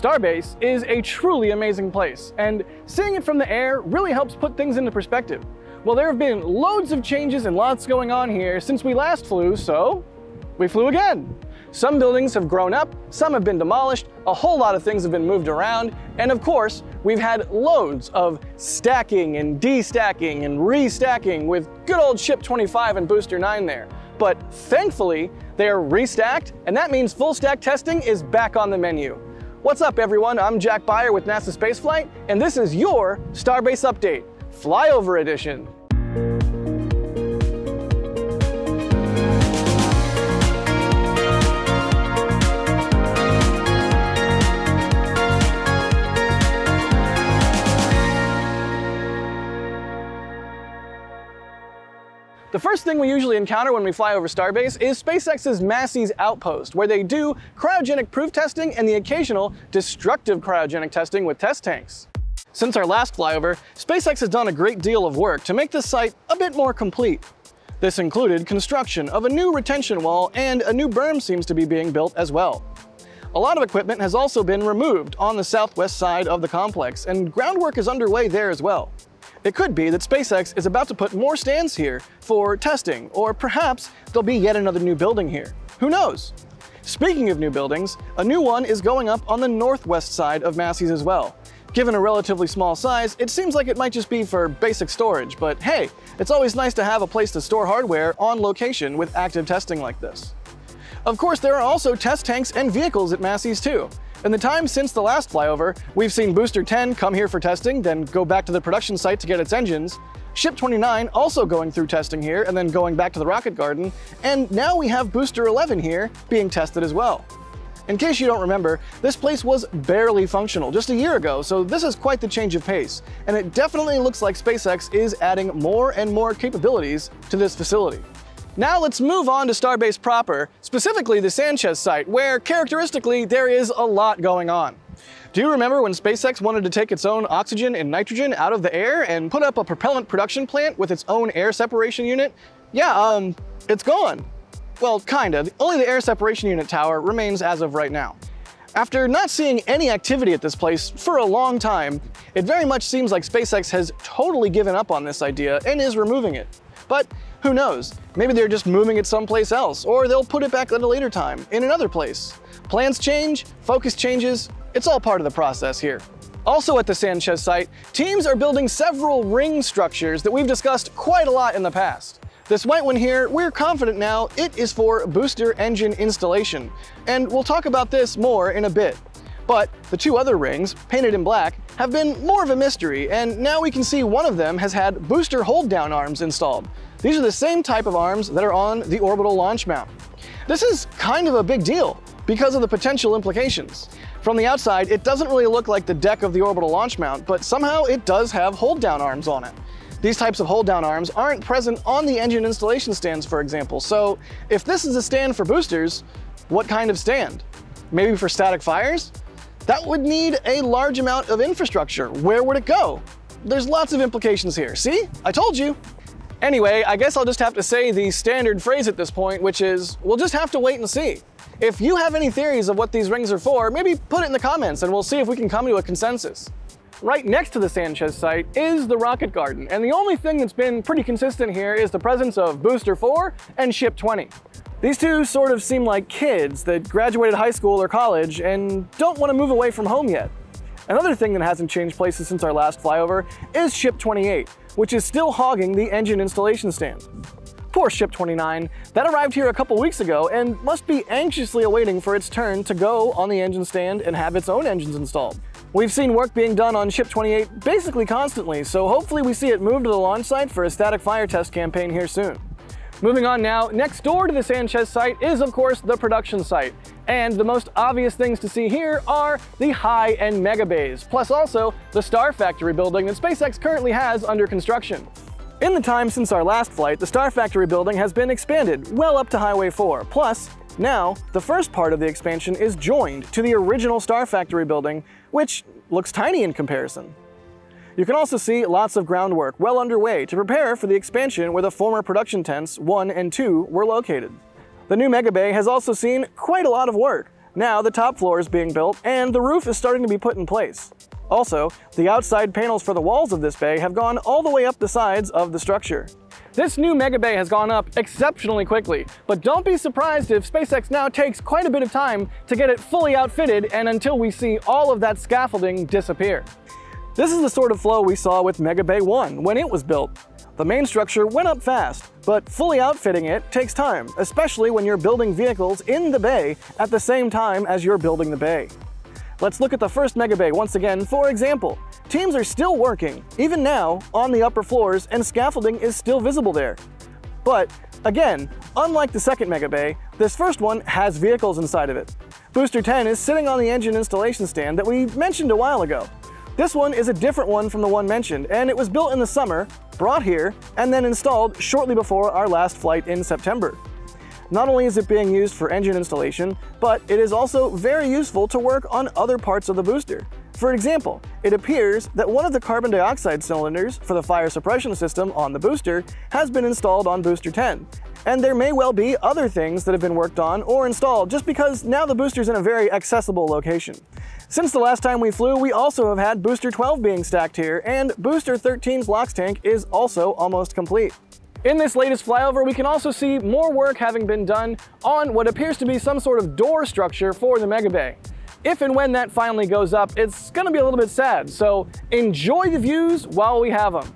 Starbase is a truly amazing place, and seeing it from the air really helps put things into perspective. Well, there have been loads of changes and lots going on here since we last flew, so we flew again. Some buildings have grown up, some have been demolished, a whole lot of things have been moved around, and of course, we've had loads of stacking and destacking and restacking with good old Ship 25 and Booster 9 there. But thankfully, they are restacked, and that means full stack testing is back on the menu. What's up, everyone? I'm Jack Beyer with NASA Spaceflight, and this is your Starbase Update, Flyover Edition. The first thing we usually encounter when we fly over Starbase is SpaceX's Massey's Outpost, where they do cryogenic proof testing and the occasional destructive cryogenic testing with test tanks. Since our last flyover, SpaceX has done a great deal of work to make this site a bit more complete. This included construction of a new retention wall and a new berm seems to be being built as well. A lot of equipment has also been removed on the southwest side of the complex, and groundwork is underway there as well. It could be that SpaceX is about to put more stands here for testing, or perhaps there'll be yet another new building here. Who knows? Speaking of new buildings, a new one is going up on the northwest side of Massey's as well. Given a relatively small size, it seems like it might just be for basic storage, but hey, it's always nice to have a place to store hardware on location with active testing like this. Of course, there are also test tanks and vehicles at Massey's too. In the time since the last flyover, we've seen Booster 10 come here for testing, then go back to the production site to get its engines, Ship 29 also going through testing here and then going back to the rocket garden, and now we have Booster 11 here being tested as well. In case you don't remember, this place was barely functional just a year ago, so this is quite the change of pace, and it definitely looks like SpaceX is adding more and more capabilities to this facility. Now let's move on to Starbase proper, specifically the Sanchez site, where characteristically there is a lot going on. Do you remember when SpaceX wanted to take its own oxygen and nitrogen out of the air and put up a propellant production plant with its own air separation unit? Yeah, um, it's gone. Well, kinda. Only the air separation unit tower remains as of right now. After not seeing any activity at this place for a long time, it very much seems like SpaceX has totally given up on this idea and is removing it. But who knows? Maybe they're just moving it someplace else, or they'll put it back at a later time, in another place. Plans change, focus changes, it's all part of the process here. Also at the Sanchez site, teams are building several ring structures that we've discussed quite a lot in the past. This white one here, we're confident now it is for booster engine installation, and we'll talk about this more in a bit. But the two other rings, painted in black, have been more of a mystery, and now we can see one of them has had booster hold-down arms installed. These are the same type of arms that are on the orbital launch mount. This is kind of a big deal because of the potential implications. From the outside, it doesn't really look like the deck of the orbital launch mount, but somehow it does have hold-down arms on it. These types of hold-down arms aren't present on the engine installation stands, for example, so if this is a stand for boosters, what kind of stand? Maybe for static fires? That would need a large amount of infrastructure. Where would it go? There's lots of implications here. See? I told you. Anyway, I guess I'll just have to say the standard phrase at this point, which is, we'll just have to wait and see. If you have any theories of what these rings are for, maybe put it in the comments and we'll see if we can come to a consensus. Right next to the Sanchez site is the Rocket Garden, and the only thing that's been pretty consistent here is the presence of Booster 4 and Ship 20. These two sort of seem like kids that graduated high school or college and don't want to move away from home yet. Another thing that hasn't changed places since our last flyover is Ship 28, which is still hogging the engine installation stand. Poor Ship 29, that arrived here a couple weeks ago and must be anxiously awaiting for its turn to go on the engine stand and have its own engines installed. We've seen work being done on Ship 28 basically constantly, so hopefully we see it move to the launch site for a static fire test campaign here soon. Moving on now, next door to the Sanchez site is of course the production site. And the most obvious things to see here are the high-end mega bays, plus also the Star Factory building that SpaceX currently has under construction. In the time since our last flight, the Star Factory building has been expanded well up to Highway 4. Plus, now, the first part of the expansion is joined to the original Star Factory building, which looks tiny in comparison. You can also see lots of groundwork well underway to prepare for the expansion where the former production tents 1 and 2 were located. The new Mega Bay has also seen quite a lot of work. Now the top floor is being built and the roof is starting to be put in place. Also, the outside panels for the walls of this bay have gone all the way up the sides of the structure. This new mega bay has gone up exceptionally quickly, but don't be surprised if SpaceX now takes quite a bit of time to get it fully outfitted and until we see all of that scaffolding disappear. This is the sort of flow we saw with Mega Bay 1 when it was built. The main structure went up fast, but fully outfitting it takes time, especially when you're building vehicles in the bay at the same time as you're building the bay. Let's look at the first Mega Bay once again for example. Teams are still working, even now, on the upper floors and scaffolding is still visible there. But, again, unlike the second Mega Bay, this first one has vehicles inside of it. Booster 10 is sitting on the engine installation stand that we mentioned a while ago. This one is a different one from the one mentioned, and it was built in the summer, brought here, and then installed shortly before our last flight in September. Not only is it being used for engine installation, but it is also very useful to work on other parts of the booster. For example, it appears that one of the carbon dioxide cylinders for the fire suppression system on the booster has been installed on Booster 10. And there may well be other things that have been worked on or installed just because now the booster's in a very accessible location. Since the last time we flew, we also have had Booster 12 being stacked here, and Booster 13's LOX tank is also almost complete. In this latest flyover, we can also see more work having been done on what appears to be some sort of door structure for the Mega Bay. If and when that finally goes up, it's gonna be a little bit sad, so enjoy the views while we have them.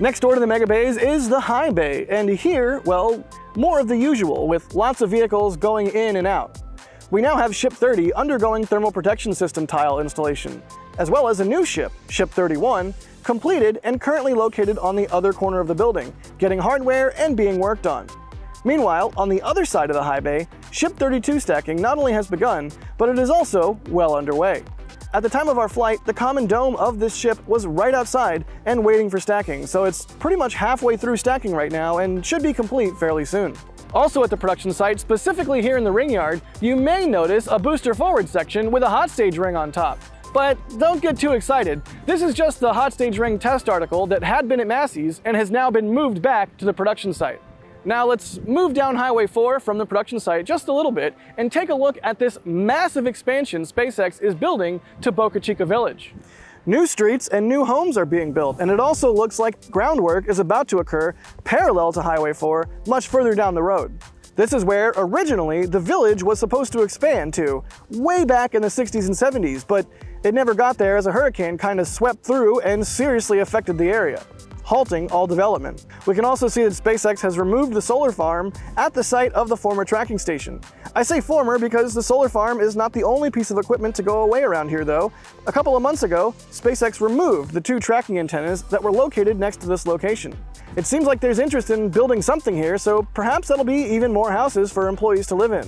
Next door to the Mega Bays is the High Bay, and here, well, more of the usual, with lots of vehicles going in and out. We now have Ship 30 undergoing thermal protection system tile installation, as well as a new ship, Ship 31, completed and currently located on the other corner of the building, getting hardware and being worked on. Meanwhile, on the other side of the high bay, Ship 32 stacking not only has begun, but it is also well underway. At the time of our flight, the common dome of this ship was right outside and waiting for stacking, so it's pretty much halfway through stacking right now and should be complete fairly soon. Also at the production site, specifically here in the ring yard, you may notice a booster forward section with a hot stage ring on top. But don't get too excited. This is just the hot stage ring test article that had been at Massey's and has now been moved back to the production site. Now let's move down Highway 4 from the production site just a little bit and take a look at this massive expansion SpaceX is building to Boca Chica Village. New streets and new homes are being built, and it also looks like groundwork is about to occur parallel to Highway 4, much further down the road. This is where, originally, the village was supposed to expand to, way back in the 60s and 70s, but it never got there as a hurricane kind of swept through and seriously affected the area, halting all development. We can also see that SpaceX has removed the solar farm at the site of the former tracking station. I say former because the solar farm is not the only piece of equipment to go away around here though. A couple of months ago, SpaceX removed the two tracking antennas that were located next to this location. It seems like there's interest in building something here, so perhaps that'll be even more houses for employees to live in.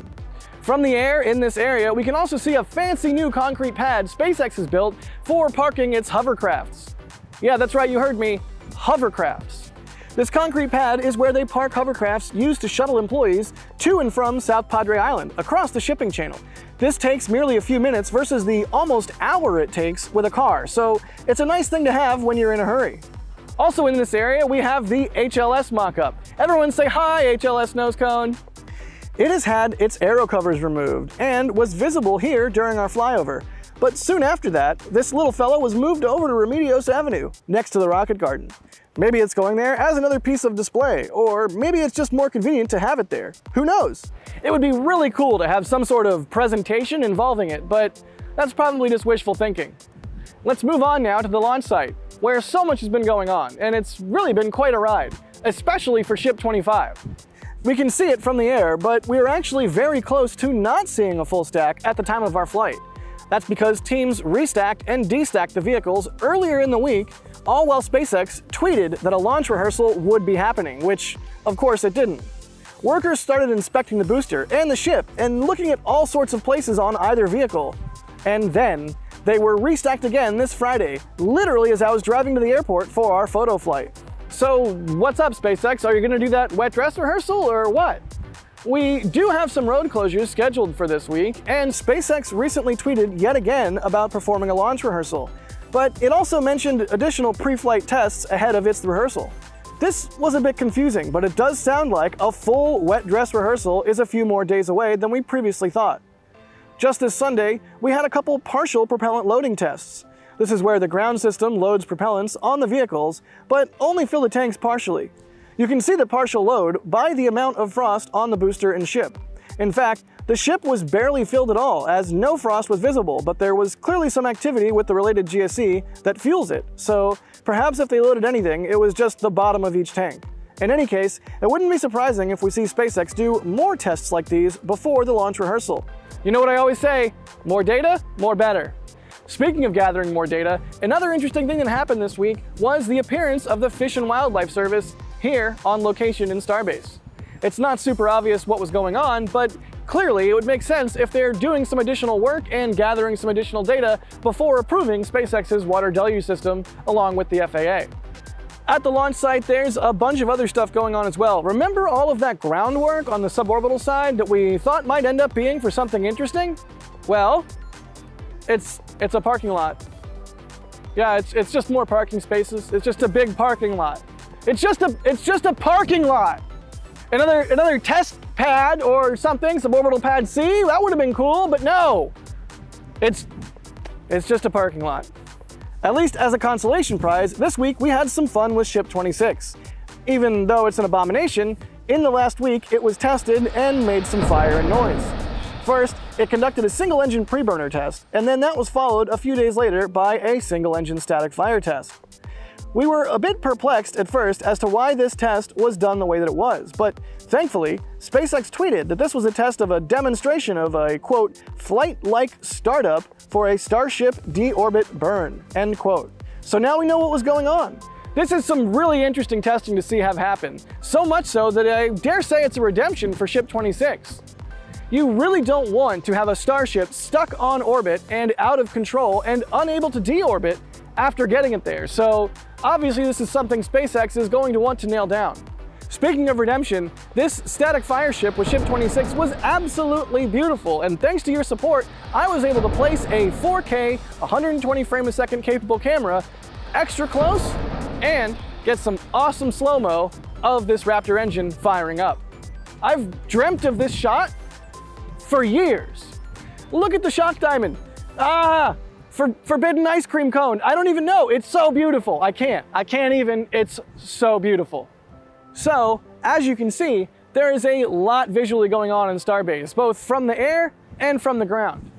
From the air in this area, we can also see a fancy new concrete pad SpaceX has built for parking its hovercrafts. Yeah, that's right, you heard me, hovercrafts. This concrete pad is where they park hovercrafts used to shuttle employees to and from South Padre Island across the shipping channel. This takes merely a few minutes versus the almost hour it takes with a car, so it's a nice thing to have when you're in a hurry. Also in this area, we have the HLS mock-up. Everyone say hi, HLS nose cone. It has had its aero covers removed and was visible here during our flyover. But soon after that, this little fellow was moved over to Remedios Avenue, next to the Rocket Garden. Maybe it's going there as another piece of display, or maybe it's just more convenient to have it there. Who knows? It would be really cool to have some sort of presentation involving it, but that's probably just wishful thinking. Let's move on now to the launch site, where so much has been going on, and it's really been quite a ride, especially for Ship 25. We can see it from the air, but we are actually very close to not seeing a full stack at the time of our flight. That's because teams restacked and destacked the vehicles earlier in the week, all while SpaceX tweeted that a launch rehearsal would be happening, which of course it didn't. Workers started inspecting the booster and the ship and looking at all sorts of places on either vehicle. And then they were restacked again this Friday, literally as I was driving to the airport for our photo flight. So what's up SpaceX? Are you gonna do that wet dress rehearsal or what? We do have some road closures scheduled for this week, and SpaceX recently tweeted yet again about performing a launch rehearsal. But it also mentioned additional pre-flight tests ahead of its rehearsal. This was a bit confusing, but it does sound like a full wet dress rehearsal is a few more days away than we previously thought. Just this Sunday, we had a couple partial propellant loading tests. This is where the ground system loads propellants on the vehicles, but only fill the tanks partially. You can see the partial load by the amount of frost on the booster and ship. In fact, the ship was barely filled at all, as no frost was visible, but there was clearly some activity with the related GSE that fuels it, so perhaps if they loaded anything, it was just the bottom of each tank. In any case, it wouldn't be surprising if we see SpaceX do more tests like these before the launch rehearsal. You know what I always say, more data, more better. Speaking of gathering more data, another interesting thing that happened this week was the appearance of the Fish and Wildlife Service here on location in Starbase. It's not super obvious what was going on, but clearly it would make sense if they're doing some additional work and gathering some additional data before approving SpaceX's water deluge system along with the FAA. At the launch site, there's a bunch of other stuff going on as well. Remember all of that groundwork on the suborbital side that we thought might end up being for something interesting? Well, it's, it's a parking lot. Yeah, it's, it's just more parking spaces. It's just a big parking lot. It's just a it's just a parking lot. Another another test pad or something, suborbital pad C, that would have been cool, but no. It's it's just a parking lot. At least as a consolation prize, this week we had some fun with Ship 26. Even though it's an abomination, in the last week it was tested and made some fire and noise. First, it conducted a single engine pre-burner test, and then that was followed a few days later by a single engine static fire test. We were a bit perplexed at first as to why this test was done the way that it was, but thankfully, SpaceX tweeted that this was a test of a demonstration of a, quote, flight-like startup for a Starship deorbit burn, end quote. So now we know what was going on. This is some really interesting testing to see have happen, so much so that I dare say it's a redemption for Ship 26. You really don't want to have a Starship stuck on orbit and out of control and unable to deorbit after getting it there, so obviously this is something SpaceX is going to want to nail down. Speaking of redemption, this static fire ship with Ship 26 was absolutely beautiful, and thanks to your support, I was able to place a 4K, 120 frame a second capable camera extra close and get some awesome slow-mo of this Raptor engine firing up. I've dreamt of this shot for years. Look at the shock diamond. Ah, for forbidden ice cream cone. I don't even know. It's so beautiful. I can't. I can't even. It's so beautiful. So, as you can see, there is a lot visually going on in Starbase, both from the air and from the ground.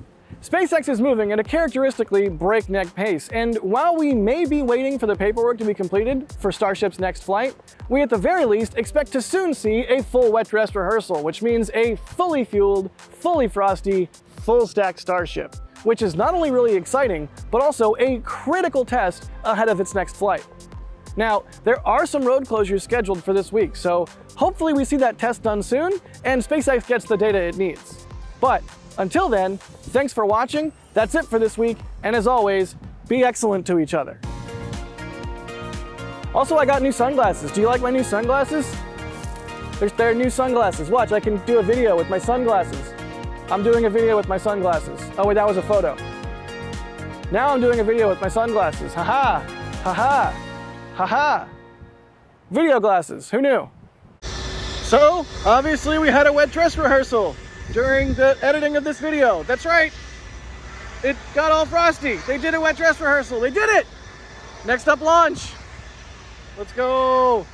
SpaceX is moving at a characteristically breakneck pace, and while we may be waiting for the paperwork to be completed for Starship's next flight, we at the very least expect to soon see a full wet dress rehearsal, which means a fully fueled, fully frosty, full stack Starship which is not only really exciting, but also a critical test ahead of its next flight. Now, there are some road closures scheduled for this week, so hopefully we see that test done soon and SpaceX gets the data it needs. But until then, thanks for watching, that's it for this week, and as always, be excellent to each other. Also, I got new sunglasses. Do you like my new sunglasses? There's, there are new sunglasses. Watch, I can do a video with my sunglasses. I'm doing a video with my sunglasses. Oh wait, that was a photo. Now I'm doing a video with my sunglasses. Haha, haha, haha. Video glasses, who knew? So, obviously we had a wet dress rehearsal during the editing of this video. That's right. It got all frosty. They did a wet dress rehearsal. They did it. Next up, launch. Let's go.